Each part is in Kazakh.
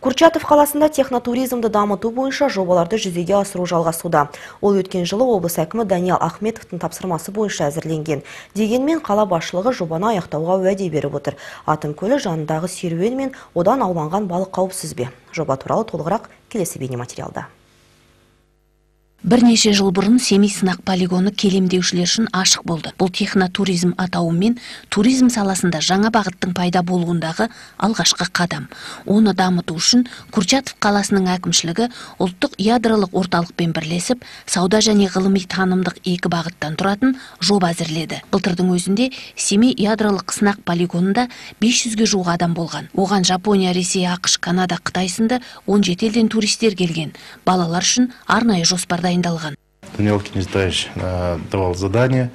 Курчатов қаласында технотуризмді дамыту бойынша жобаларды жүзеге асыру жалғасуда. Ол өткен жылы облыс әкімі Даниал Ахметовтың тапсырмасы бойынша әзірленген. Дегенмен қала басшылығы жобаны аяқтауға уәде беріп отыр. Атын көлі жанындағы серуен мен одан ауланған балық қауіпсіз бе? Жоба туралы толығырақ келесі бейнематериалда. Бірнеше жыл бұрын Семей сынақ полигоны келемдеушілер үшін ашық болды. Бұл технотуризм атауымен туризм саласында жаңа бағыттың пайда болуындағы алғашқы қадам. Оны дамыту үшін Курчатов қаласының әкімшілігі ұлттық ядролық орталықпен бірлесіп, сауда және ғылыми танымдық екі бағыттан тұратын жоба әзірледі. Былтырдың өзінде Семей ядролық сынақ полигонында 500-ге жуық адам болған. Оған Жапония, Ресей, ақш Канада, Қытай сынды 17 елден туристер келген. Балалар үшін арнайы жоспарда дайындалған даниал кенжетаевич давал задание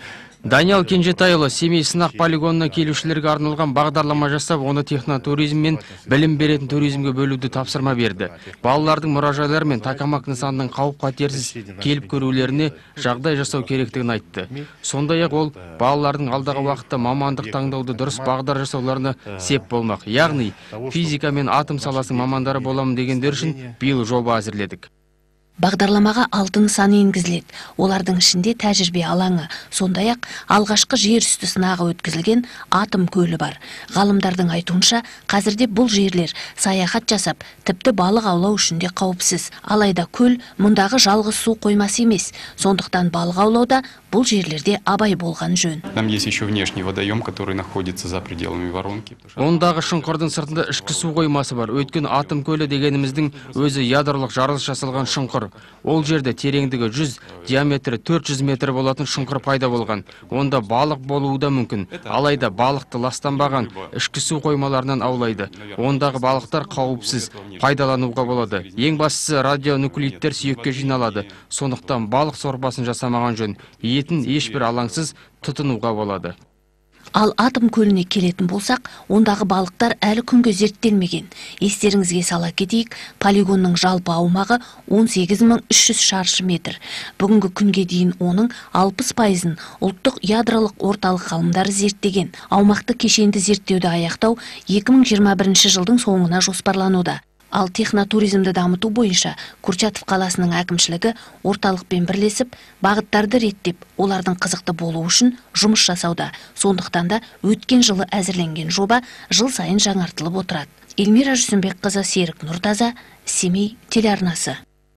Даниал Кенжетайұлы Семей сынақ полигонына келушілерге арналған бағдарлама жасап, оны технотуризм мен білім беретін туризмге бөлуді тапсырма берді. Балалардың мұражайлар мен такамак нысанының қауіп қатерсіз келіп көрулеріне жағдай жасау керектігін айтты. Сондай-ақ ол балалардың алдағы уақытта мамандық таңдауды дұрыс бағдар жасауларына сеп болмақ. Яғни физика мен атом саласының мамандары боламын дегендер үшін биыл жоба әзірледік бағдарламаға алты нысан енгізіледі. Олардың ішінде тәжірибе алаңы сондай ақ алғашқы жер үсті сынағы өткізілген атом көлі бар. Ғалымдардың айтуынша қазірде бұл жерлер саяхат жасап тіпті балық аулау үшін де қауіпсіз. Алайда көл мұндағы жалғыз су қоймасы емес. Сондықтан балық аулауда бұл жерлерде абай болған жөн. Там есть еще внешний водоем который находится за пределами воронки. Ондағы шұңқырдың сыртында ішкі су қоймасы бар. Өйткені атом көлі дегеніміздің өзі ядролық жарылыс жасалған шұңқыр. Ол жерде тереңдігі 100 диаметрі 400 метр болатын шұңқыр пайда болған. Онда балық болуы да мүмкін. Алайда балықты ластанбаған ішкі су қоймаларынан аулайды. Ондағы балықтар қауіпсіз пайдалануға болады. Ең бастысы радионуклидтер сүйекке жиналады. Сондықтан балық сорпасын жасамаған жөн. Етін ешбір алаңсыз тұтынуға болады. Ал атом көліне келетін болсақ ондағы балықтар әлі күнге зерттелмеген. Естеріңізге сала кетейік полигонның жалпы аумағы 18300 шаршы метр. Бүгінгі күнге дейін оның 60 пайызын ұлттық ядролық орталық ғалымдары зерттеген. Аумақты кешенді зерттеуді аяқтау 2021 жылдың соңына жоспарлануда. Ал технотуризмді дамыту бойынша курчатов қаласының әкімшілігі орталықпен бірлесіп бағыттарды реттеп олардың қызықты болуы үшін жұмыс жасауда. Сондықтан да өткен жылы әзірленген жоба жыл сайын жаңартылып отырады. Эльмира жүсімбекқызы серік нұртаза семей телеарнасы.